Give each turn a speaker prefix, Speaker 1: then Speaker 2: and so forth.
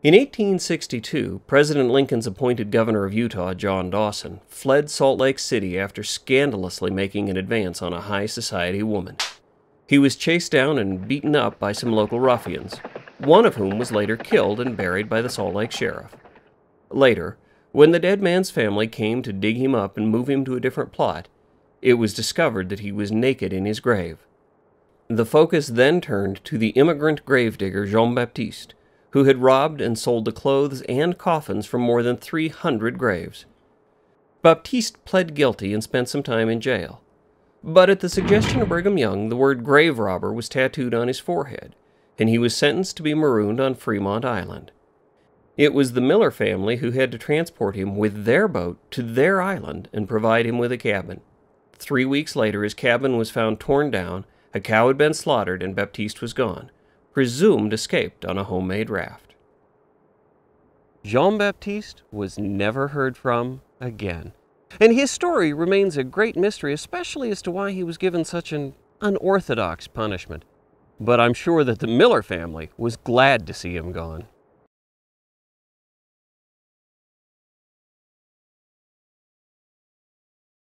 Speaker 1: In 1862, President Lincoln's appointed governor of Utah, John Dawson, fled Salt Lake City after scandalously making an advance on a high society woman. He was chased down and beaten up by some local ruffians, one of whom was later killed and buried by the Salt Lake sheriff. Later, when the dead man's family came to dig him up and move him to a different plot, it was discovered that he was naked in his grave. The focus then turned to the immigrant gravedigger Jean Baptiste, who had robbed and sold the clothes and coffins from more than 300 graves. Baptiste pled guilty and spent some time in jail. But at the suggestion of Brigham Young, the word grave robber was tattooed on his forehead, and he was sentenced to be marooned on Fremont Island. It was the Miller family who had to transport him with their boat to their island and provide him with a cabin. Three weeks later, his cabin was found torn down, a cow had been slaughtered, and Baptiste was gone presumed escaped on a homemade raft. Jean Baptiste was never heard from again, and his story remains a great mystery, especially as to why he was given such an unorthodox punishment. But I'm sure that the Miller family was glad to see him gone.